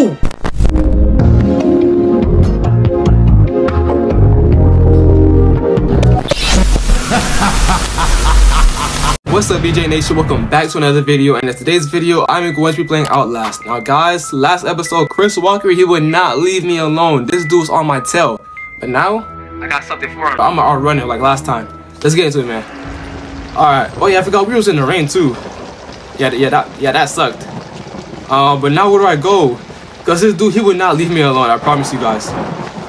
What's up BJ Nation, welcome back to another video and in today's video I'm going to be playing Outlast. Now guys, last episode Chris Walker he would not leave me alone. This dude's on my tail. But now, I got something for him. I'm gonna outrun him like last time. Let's get into it man. Alright, oh yeah I forgot we was in the rain too. Yeah, yeah, that, yeah, that sucked. Uh, but now where do I go? Cause this dude he would not leave me alone, I promise you guys.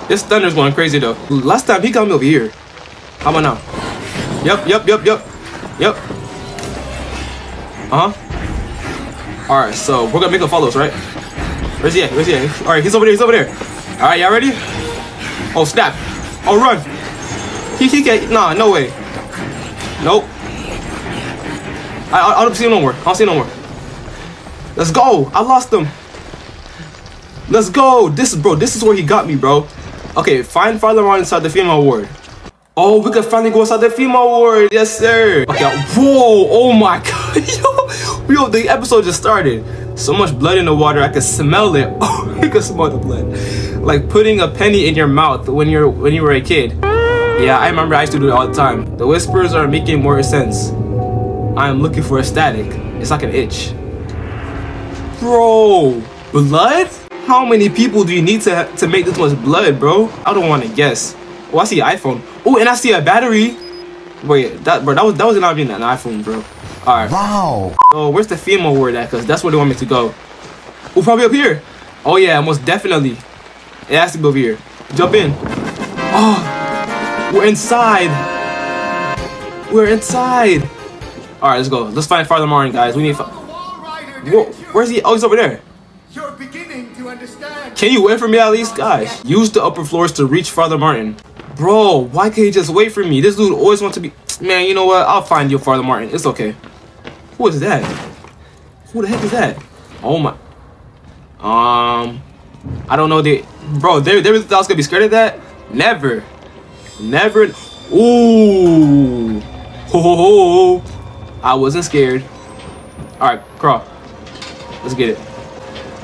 This thunder's going crazy though. Last time he got me over here. How about now? Yep, yep, yep, yep. Yep. Uh-huh. Alright, so we're gonna make him follow us, right? Where's he at? Where's he at? Alright, he's over there, he's over there. Alright, y'all ready? Oh, snap. Oh, run. He, he can't, nah, no way. Nope. I, I, I don't see him no more. I don't see him no more. Let's go. I lost him. Let's go. This is, bro, this is where he got me, bro. Okay, find Father Martin inside the female ward. Oh, we can finally go inside the female ward. Yes, sir. Okay, whoa. Oh my god. Yo, yo, the episode just started. So much blood in the water, I can smell it. Oh, you can smell the blood. Like putting a penny in your mouth when you're when you were a kid. Yeah, I remember I used to do it all the time. The whispers are making more sense. I am looking for a static. It's like an itch. Bro, blood? How many people do you need to to make this much blood, bro? I don't want to guess. Oh, I see an iPhone. Oh, and I see a battery. Wait, that bro, that was that was not even an iPhone, bro. All right. Wow. Oh, where's the female word at? Cause that's where they want me to go. Oh, probably up here. Oh yeah, most definitely. It has to be over here. Jump in. Oh, we're inside. We're inside. All right, let's go. Let's find Father Martin, guys. We need. Whoa, where's he? Oh, he's over there. To understand. Can you wait for me at least, guys? Use the upper floors to reach Father Martin. Bro, why can't you just wait for me? This dude always wants to be. Man, you know what? I'll find you, Father Martin. It's okay. Who is that? Who the heck is that? Oh my. Um, I don't know. They, bro, they, they really thought I was gonna be scared of that? Never, never. Ooh, ho ho ho! I wasn't scared. All right, crawl. Let's get it.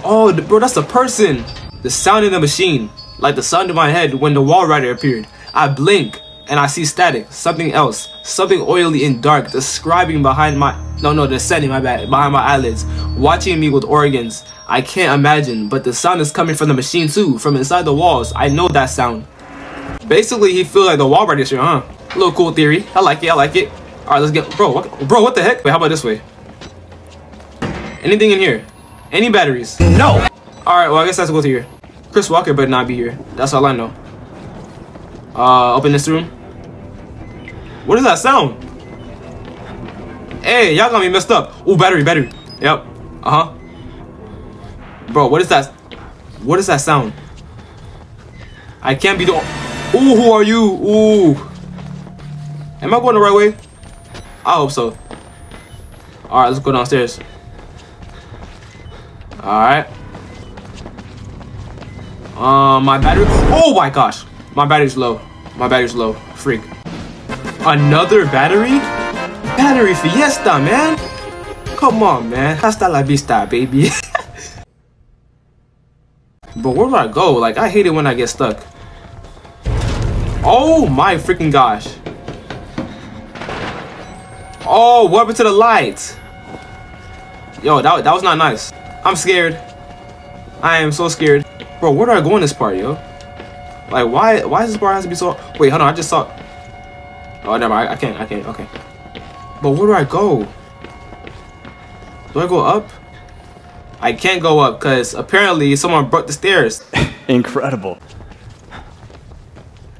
Oh, bro, that's a person. The sound in the machine, like the sound in my head when the Walrider appeared. I blink and I see static, something else, something oily and dark, describing behind my, no, no, descending, my bad, behind my eyelids, watching me with organs. I can't imagine, but the sound is coming from the machine too, from inside the walls. I know that sound. Basically, he feels like the Walrider is here, huh? A little cool theory. I like it, I like it. All right, let's get, bro, what, bro, what the heck? Wait, how about this way? Anything in here? Any batteries? No. All right, well, I guess that's go to here. Chris Walker better not be here. That's all I know. Uh, open this room. What is that sound? Hey, y'all got me messed up. Ooh, battery, battery. Yep. Uh-huh. Bro, what is that? What is that sound? I can't be the... Ooh, who are you? Ooh. Am I going the right way? I hope so. Alright, let's go downstairs. Alright. Um, my battery. Oh my gosh, my battery's low. My battery's low. Freak. Another battery? Battery Fiesta, man. Come on, man. Hasta la vista, baby. but where do I go? Like, I hate it when I get stuck. Oh my freaking gosh. Oh, what happened to the lights? Yo, that, that was not nice. I'm scared. I am so scared. Bro, where do I go in this part, yo? Like, why why does this part has to be so... Wait, hold on, I just saw... Oh, never I, I can't, I can't, okay. But where do I go? Do I go up? I can't go up, because apparently someone broke the stairs. Incredible.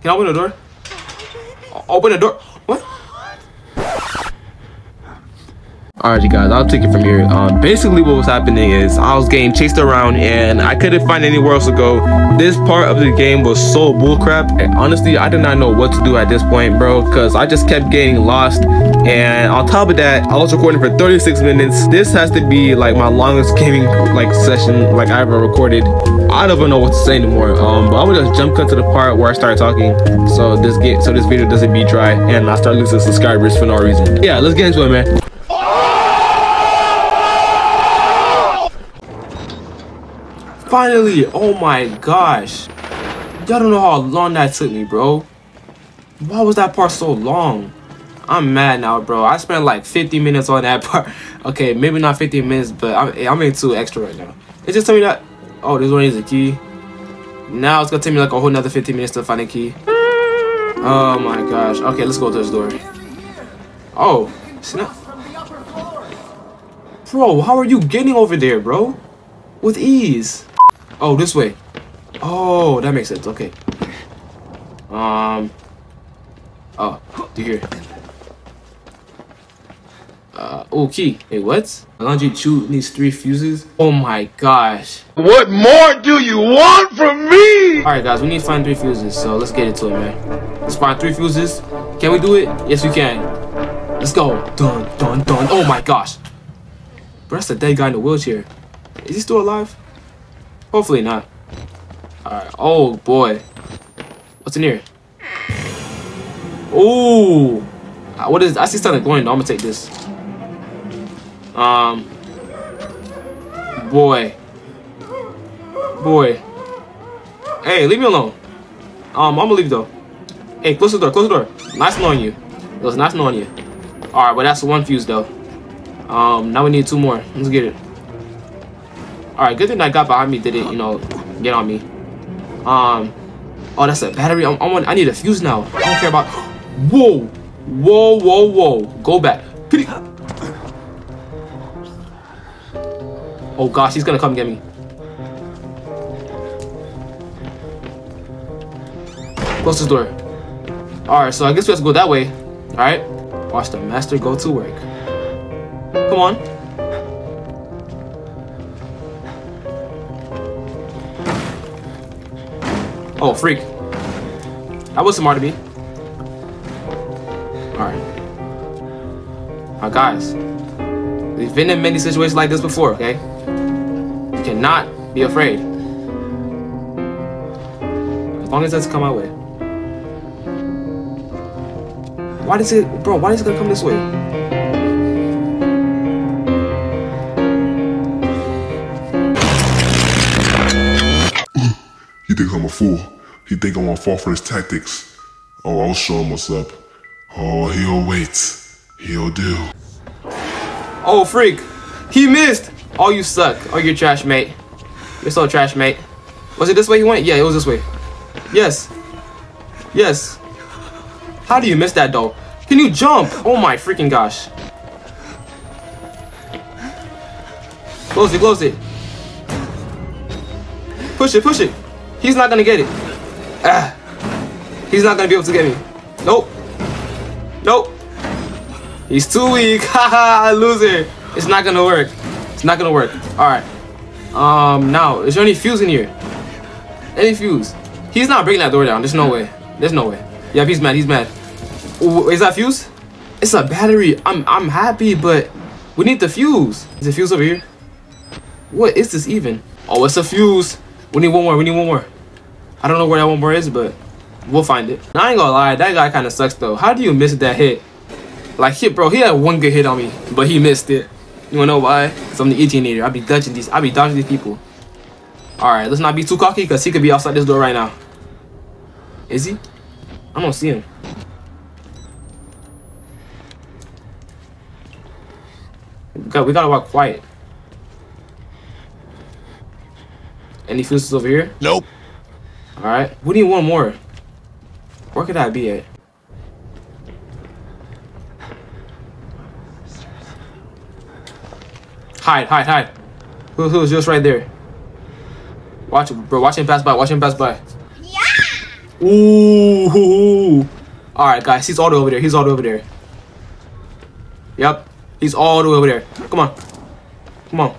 Can I open the door? O open the door. What? Alright you guys, I'll take it from here. Um, basically what was happening is I was getting chased around and I couldn't find anywhere else to go. This part of the game was so bullcrap and honestly I did not know what to do at this point bro because I just kept getting lost and on top of that I was recording for 36 minutes. This has to be like my longest gaming like session like I ever recorded. I don't even know what to say anymore. Um, but I'm gonna just jump cut to the part where I start talking so this get so this video doesn't be dry and I start losing subscribers for no reason. Yeah, let's get into it man. Finally! Oh my gosh. Y'all don't know how long that took me, bro. Why was that part so long? I'm mad now, bro. I spent like 50 minutes on that part. Okay, maybe not 50 minutes, but I'm, I'm into extra right now. It just told me that, oh, this one is a key. Now it's gonna take me like a whole another 15 minutes to find a key. Oh my gosh. Okay, let's go to this door. Oh, snap. Bro, how are you getting over there, bro? With ease. Oh, this way. Oh, that makes sense. Okay. Um. Oh, do you hear? Uh, oh, key. Hey, what? Laundry chew needs three fuses. Oh my gosh. What more do you want from me? Alright, guys, we need to find three fuses, so let's get into it, man. Let's find three fuses. Can we do it? Yes, we can. Let's go. Dun, dun, dun. Oh my gosh. Bro, that's a dead guy in the wheelchair. Is he still alive? Hopefully not. Alright. Oh, boy. What's in here? Ooh. Uh, What is... I see something going. I'm gonna take this. Um. Boy. Boy. Hey, leave me alone. Um, I'm gonna leave though. Hey, close the door, close the door. Nice knowing you. It was nice knowing you. Alright, but that's one fuse though. Um, now we need two more. Let's get it. Alright, good thing that guy behind me didn't, you know, get on me. Um, oh, that's a battery. I'm, I'm on, I need a fuse now. I don't care about. Whoa, whoa, whoa, whoa. Go back. Oh gosh, he's gonna come get me. Close this door. Alright, so I guess we have to go that way. Alright. Watch the master go to work. Come on. Oh, freak. That was smart of me. Alright. Now, guys. We've been in many situations like this before, okay? You cannot be afraid. As long as doesn't come my way. Why does it, bro, why is it gonna come this way? Thinks I'm a fool. He think I won't fall for his tactics. Oh, I'll show him what's up. Oh, he'll wait. He'll do. Oh, freak. He missed. Oh, you suck. Oh, you're trash, mate. You're so trash, mate. Was it this way he went? Yeah, it was this way. Yes. Yes. How do you miss that, though? Can you jump? Oh my freaking gosh. Close it, close it. Push it, push it. He's not gonna get it. Ah. He's not gonna be able to get me. Nope. Nope. He's too weak. Haha, loser. It's not gonna work. It's not gonna work. Alright. Um, now, is there any fuse in here? Any fuse? He's not breaking that door down. There's no way. There's no way. Yep, he's mad. He's mad. Ooh, is that fuse? It's a battery. I'm I'm happy, but we need the fuse. Is the fuse over here? What is this even? Oh, it's a fuse. We need one more. We need one more. I don't know where that one more is, but we'll find it. I ain't gonna lie, that guy kind of sucks though. How do you miss that hit? Like hit, bro. He had one good hit on me, but he missed it. You wanna know why? Cause I'm the E-Teenator. I be dodging these. I be dodging these people. All right, let's not be too cocky, cause he could be outside this door right now. Is he? I don't see him. Got- we gotta walk quiet. Any fuses over here? Nope. Alright. We need one more. Where could that be at? Hide, hide, hide. Who, who's just right there? Watch him, bro. Watch him pass by. Watch him pass by. Yeah. Ooh. Alright, guys. He's all the way over there. He's all the way over there. Yep. He's all the way over there. Come on. Come on.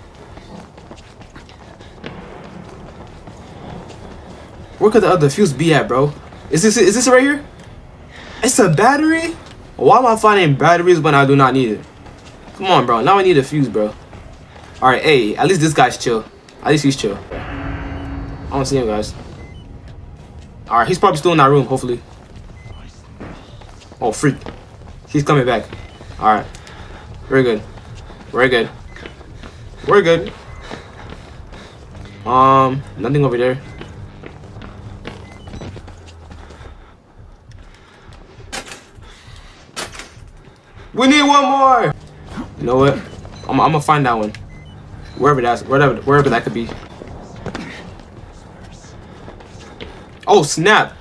Where could the other fuse be at, bro? Is this is this right here? It's a battery? Why am I finding batteries when I do not need it? Come on, bro. Now I need a fuse, bro. Alright, hey, at least this guy's chill. At least he's chill. I don't see him, guys. Alright, he's probably still in that room, hopefully. Oh, freak. He's coming back. Alright. We're good. We're good. We're good. Um, nothing over there. We need one more. You know what? I'm, I'm gonna find that one. Wherever that's, wherever, wherever that could be. Oh snap!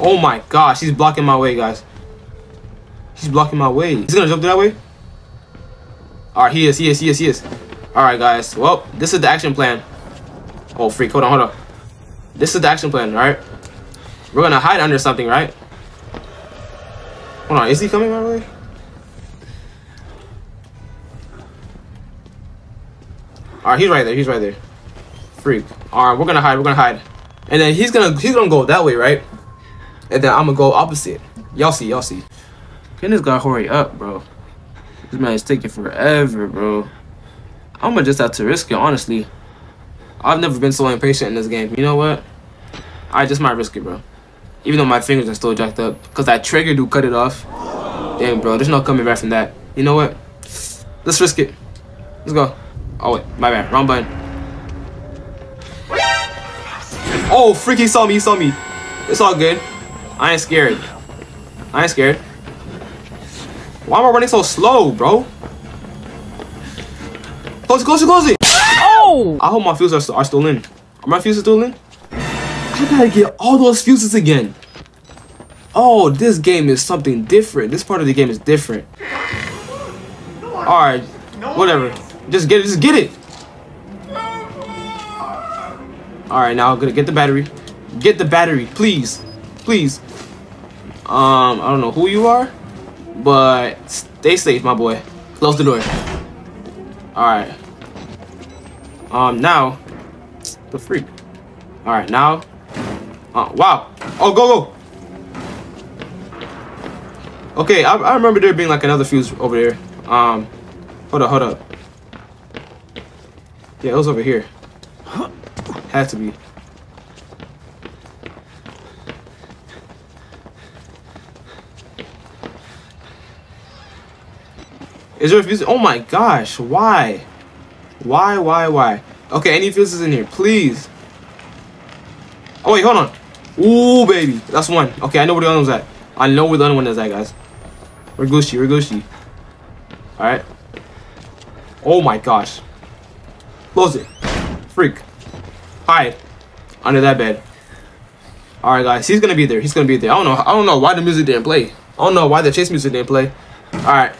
Oh my gosh, he's blocking my way, guys. He's blocking my way. He's gonna jump that way. All right, he is, he is, he is, he is. All right, guys. Well, this is the action plan. Oh freak! Hold on, hold on. This is the action plan, all right? We're gonna hide under something, right? Hold on, is he coming my way? Alright, he's right there, he's right there. Freak. Alright, we're gonna hide, we're gonna hide. And then he's gonna he's gonna go that way, right? And then I'm gonna go opposite. Y'all see, y'all see. Can this guy hurry up, bro? This man is taking forever, bro. I'm gonna just have to risk it, honestly. I've never been so impatient in this game. You know what? I just might risk it, bro. Even though my fingers are still jacked up. Because that trigger do cut it off. Damn, bro. There's no coming back from that. You know what? Let's risk it. Let's go. Oh, wait. My bad. Wrong button. Oh, freak. He saw me. He saw me. It's all good. I ain't scared. I ain't scared. Why am I running so slow, bro? Close it, close it, close it! Oh! I hope my fuses are, are still in. Are my fuses still in? I gotta get all those fuses again. Oh, this game is something different. This part of the game is different. Alright, whatever. Just get it, just get it. Alright, now I'm gonna get the battery. Get the battery, please. Please. Um, I don't know who you are, but stay safe, my boy. Close the door. Alright. Um, now, the freak. Alright, now. Uh, wow. Oh, go, go. Okay, I, I remember there being like another fuse over there. Um, hold up, hold up. Yeah, it was over here. Had to be. Is there a fuse? Oh my gosh, why? Why, why, why? Okay, any fuses in here, please. Oh wait, hold on. Ooh, baby, that's one. Okay, I know where the other one's at. I know where the other one is at, guys. We're Gucci, we're Gucci. All right. Oh my gosh. Close it. Freak. Hide. Under that bed. All right, guys. He's gonna be there. He's gonna be there. I don't know. I don't know why the music didn't play. I don't know why the chase music didn't play. All right.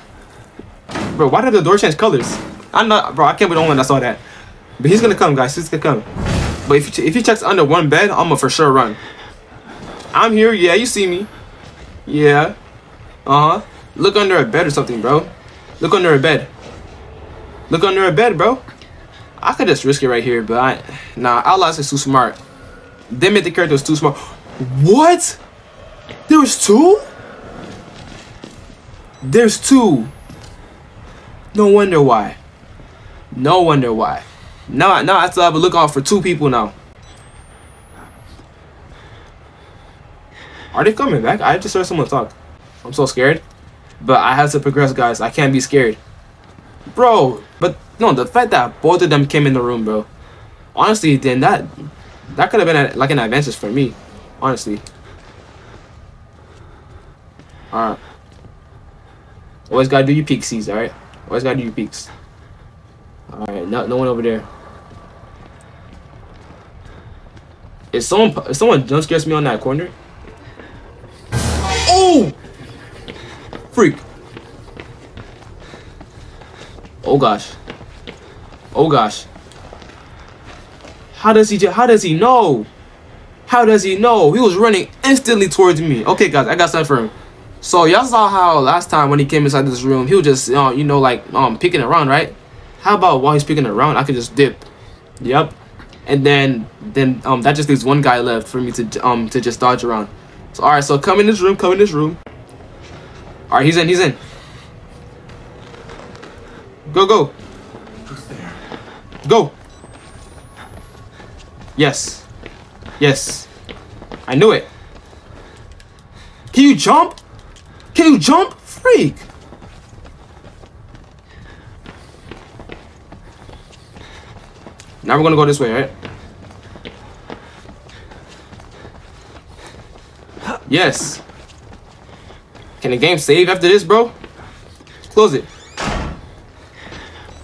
Bro, why did the door change colors? I'm not, bro. I can't be the only one that saw that. But he's gonna come, guys. He's gonna come. But if if he checks under one bed, I'm gonna for sure run. I'm here. Yeah, you see me. Yeah. Uh huh. Look under a bed or something, bro. Look under a bed. Look under a bed, bro. I could just risk it right here, but I, nah, Outlast is too smart. They made the character was too smart. What? There was two? There's two. No wonder why. No wonder why. Now, now I still have a look out for two people now. Are they coming back? I just heard someone talk. I'm so scared. But I have to progress, guys. I can't be scared. Bro, but no, the fact that both of them came in the room, bro. Honestly, then that that could have been a, like an advantage for me. Honestly. Alright. Always gotta do your peeksies, alright? Always gotta do your peeks. Alright, no, no one over there. If someone if someone jump scares me on that corner. Oh gosh. Oh gosh. How does he how does he know? How does he know? He was running instantly towards me. Okay guys, I got something for him. So y'all saw how last time when he came inside this room, he was just uh, you know like um picking around, right? How about while he's picking around, I could just dip. Yep. And then then um that just leaves one guy left for me to um to just dodge around. So alright, so come in this room, come in this room. Alright, he's in, he's in. Go, go. Go. Yes. Yes. I knew it. Can you jump? Can you jump? Freak. Now we're gonna go this way, right? Yes. Can the game save after this, bro? Close it.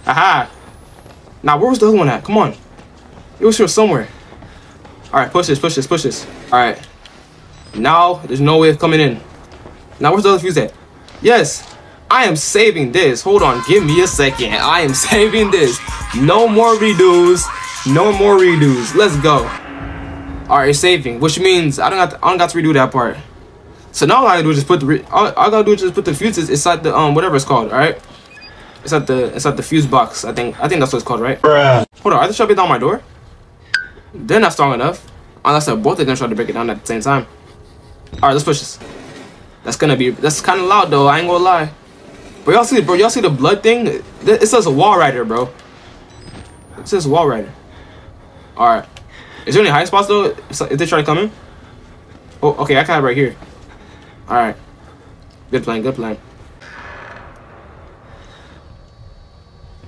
Aha. Now, where was the other one at? Come on. It was here somewhere. Alright, push this, push this, push this. Alright. Now, there's no way of coming in. Now, where's the other fuse at? Yes. I am saving this. Hold on, give me a second. I am saving this. No more redos. No more redos. Let's go. Alright, saving, which means I don't got to, I don't got to redo that part. So now all I gotta do is just put the all, all I gotta do is just put the fuses inside the um whatever it's called, alright? It's at the it's at the fuse box. I think I think that's what it's called, right? Bruh. Hold on, are they shoving down my door? They're not strong enough. Unless they're both of them try to break it down at the same time. Alright, let's push this. That's gonna be that's kinda loud though, I ain't gonna lie. But y'all see bro, y'all see the blood thing? It says a Walrider, bro. It says Walrider. Alright. Is there any high spots though? If they try to come in? Oh, okay, I got it right here. Alright. Good plan, good plan.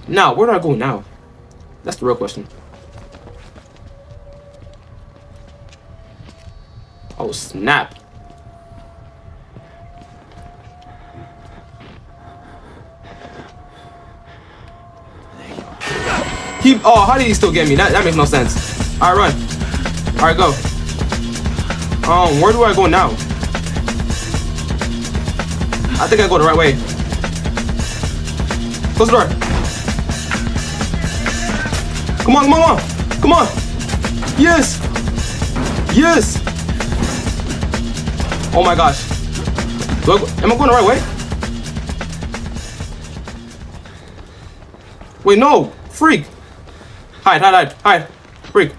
Now, where do I go now? That's the real question. Oh, snap. He, oh, how did he still get me? That, that makes no sense. Alright, run. Alright, go. Um, where do I go now? I think I go the right way. Close the door. Come on, come on, come on. Yes. Yes. Oh my gosh. I go, am I going the right way? Wait, no. Freak. Hide, hide, hide, hide. Freak.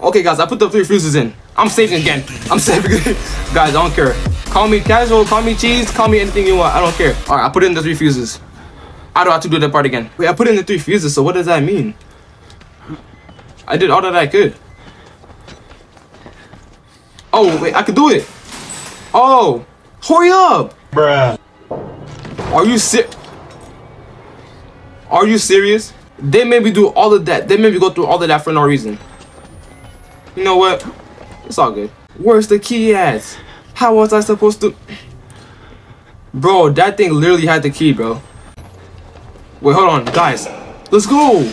Okay, guys, I put the three fuses in. I'm saving again. I'm saving again. guys, I don't care. Call me casual, call me cheese, call me anything you want. I don't care. All right, I put in the three fuses. I don't have to do that part again. Wait, I put in the three fuses, so what does that mean? I did all that I could. Oh, wait, I could do it. Oh, hurry up. Bruh. Are you ser- Are you serious? They made me do all of that. They made me go through all of that for no reason. You know what? It's all good. Where's the key at? How was I supposed to... Bro, that thing literally had the key, bro. Wait, hold on. Guys, let's go.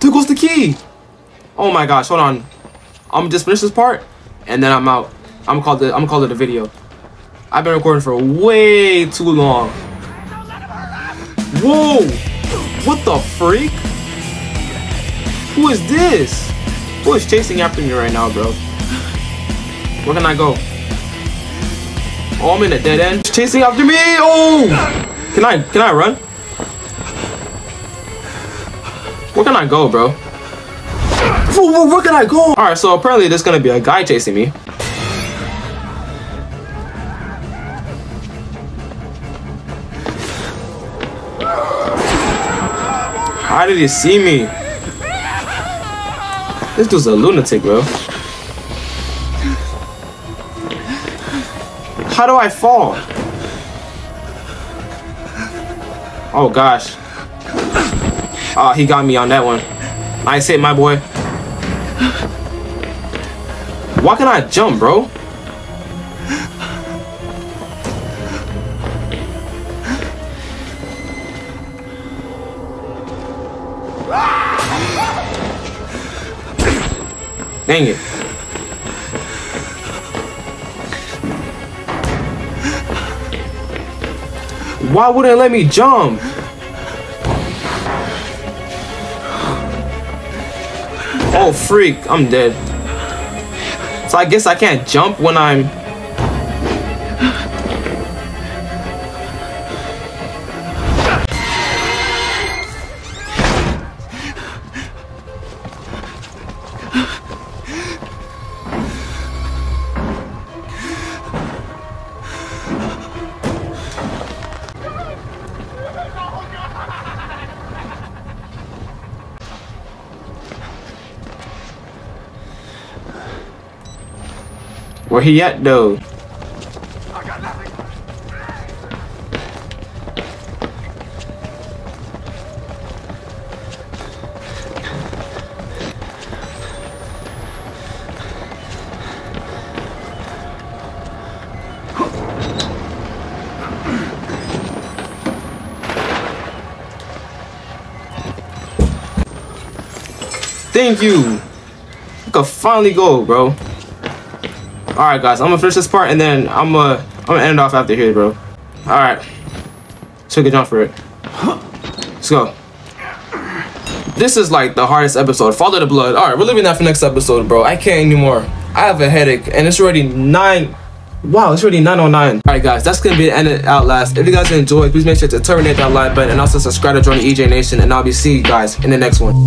There goes the key. Oh my gosh, hold on. I'm just finish this part, and then I'm out. I'm gonna call it. I'm call it a video. I've been recording for way too long. Whoa! What the freak? Who is this? Who is chasing after me right now, bro? Where can I go? Oh, I'm in a dead end. Chasing after me! Oh! Can I can I run? Where can I go, bro? Where, where, where can I go? Alright, so apparently there's gonna be a guy chasing me. How did he see me? This dude's a lunatic, bro. How do I fall? Oh gosh. Oh, he got me on that one. Nice hit, my boy. Why can I jump, bro? Dang it. Why wouldn't let me jump? Oh, freak. I'm dead. So I guess I can't jump when I'm... Where he at though? Thank you. I could finally go, bro. Alright, guys. I'm gonna finish this part and then I'm gonna, I'm gonna end off after here, bro. Alright. Took a jump for it. Let's go. This is like the hardest episode. Follow the blood. Alright, we're leaving that for next episode, bro. I can't anymore. I have a headache and it's already 9 Wow, it's already 909. Alright guys, that's gonna be the end of Outlast. If you guys enjoyed, please make sure to terminate that like button and also subscribe to join the EJ Nation and I'll be seeing you guys in the next one.